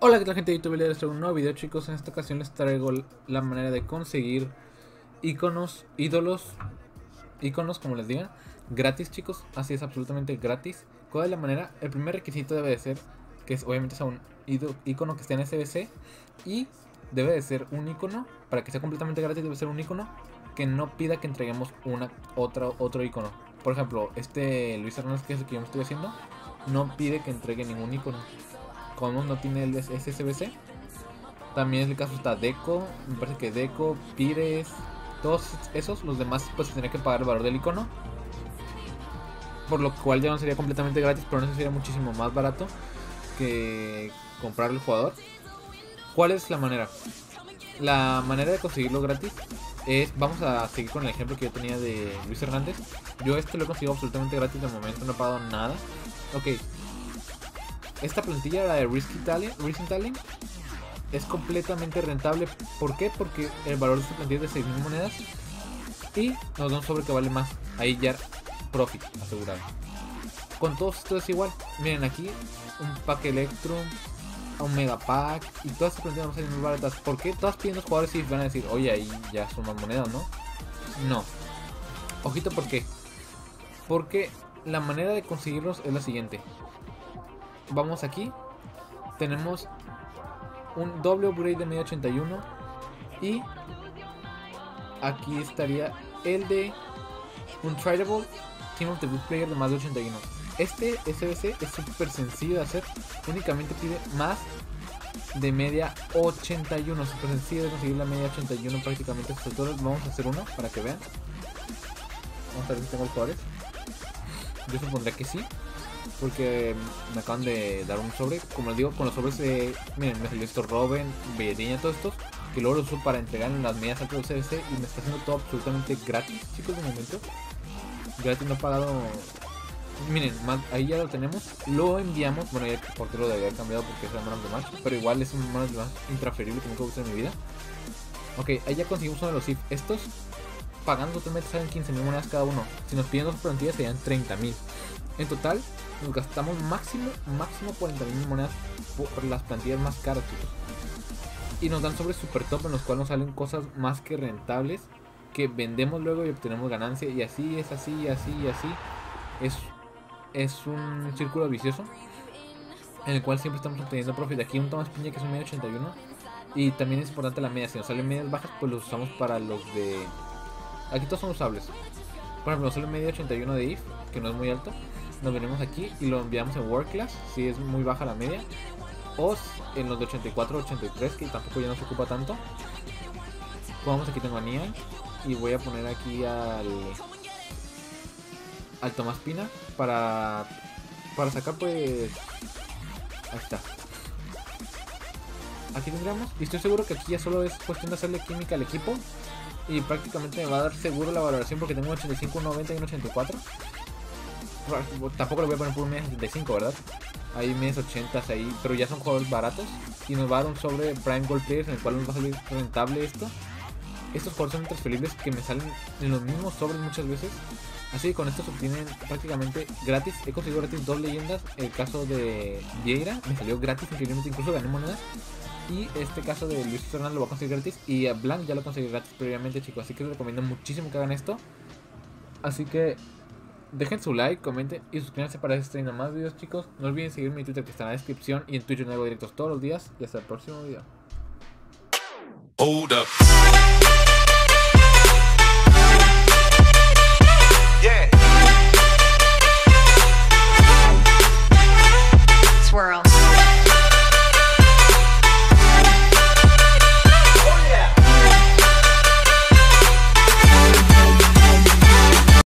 Hola, ¿qué tal gente de YouTube? Les traigo un nuevo video chicos. En esta ocasión les traigo la manera de conseguir iconos, ídolos, iconos como les digan, gratis chicos. Así es, absolutamente gratis. ¿Cuál es la manera? El primer requisito debe de ser que es obviamente sea un icono que esté en SBC y debe de ser un icono, para que sea completamente gratis debe ser un icono que no pida que entreguemos una, otra, otro icono. Por ejemplo, este Luis Hernández que es el que yo me estoy haciendo, no pide que entregue ningún icono como no tiene el SSBC. También el caso está Deco, me parece que Deco, Pires, todos esos, los demás pues tendría que pagar el valor del icono. Por lo cual ya no sería completamente gratis, pero no sería muchísimo más barato que comprar el jugador. ¿Cuál es la manera? La manera de conseguirlo gratis es, vamos a seguir con el ejemplo que yo tenía de Luis Hernández. Yo esto lo he conseguido absolutamente gratis de momento, no he pagado nada. Ok, esta plantilla, la de Risky Talent, Talent, es completamente rentable. ¿Por qué? Porque el valor de esta plantilla es de 6.000 monedas y nos da un sobre que vale más. Ahí ya profit asegurado. Con todo esto es igual. Miren aquí, un pack Electrum, un Mega Pack y todas estas plantillas van a salir muy baratas. ¿Por qué? Todas pidiendo los jugadores y van a decir, oye, ahí ya son más monedas, ¿no? No. Ojito, ¿por qué? Porque la manera de conseguirlos es la siguiente vamos aquí. Tenemos un doble upgrade de media 81. Y aquí estaría el de un tradable Team of the Good Player de más de 81. Este SBC es súper sencillo de hacer. Únicamente pide más de media 81. Súper sencillo de conseguir la media 81 prácticamente. Vamos a hacer uno para que vean. Vamos a ver si tengo jugadores. Yo supondría que sí. Porque me acaban de dar un sobre. Como les digo, con los sobres de. Miren, me salió esto Robin, Belletiña, todos estos. Que luego lo uso para entregar en las medias altas del CBC. Y me está haciendo todo absolutamente gratis, chicos, de momento. Gratis no he pagado. Miren, ahí ya lo tenemos. Lo enviamos. Bueno, ya portero lo haber cambiado porque es el man de match. Pero igual es un man de match intransferible que nunca usado en mi vida. Ok, ahí ya conseguimos uno de los IF. Estos pagando totalmente salen 15.000 monedas cada uno. Si nos piden dos plantillas serían 30.000. En total, nos gastamos máximo, máximo 40.000 monedas por las plantillas más caras, chicos. Y nos dan sobre super top en los cuales nos salen cosas más que rentables que vendemos luego y obtenemos ganancia. Y así es así, así, y así. Es, es un círculo vicioso en el cual siempre estamos obteniendo profit. Aquí un Thomas Piña que es un medio 81. Y también es importante la media. Si nos salen medias bajas, pues los usamos para los de. Aquí todos son usables. Por ejemplo, nos sale medio 81 de IF, que no es muy alto nos venimos aquí y lo enviamos en World Class, si es muy baja la media. O en los de 84 83, que tampoco ya no se ocupa tanto. Vamos aquí tengo a Nia y voy a poner aquí al al Tomás Pina para para sacar pues ahí está aquí tendríamos y estoy seguro que aquí ya solo es cuestión de hacerle química al equipo y prácticamente me va a dar seguro la valoración porque tengo un 85, 90 y un 84 Tampoco le voy a poner por un mes 75, ¿verdad? Hay mes 80 ahí, pero ya son juegos baratos. Y nos va a dar un sobre Prime Gold Players en el cual nos va a salir rentable esto. Estos juegos son transferibles que me salen en los mismos sobres muchas veces. Así que con esto se obtienen prácticamente gratis. He conseguido gratis dos leyendas. El caso de Vieira me salió gratis, increíblemente, incluso gané monedas. Y este caso de Luis Fernández lo va a conseguir gratis. Y a Blanc ya lo conseguí gratis previamente, chicos. Así que les recomiendo muchísimo que hagan esto. Así que Dejen su like, comenten y suscríbanse para este stream más videos chicos. No olviden seguirme en Twitter que está en la descripción y en Twitch hago directos todos los días. Y hasta el próximo video.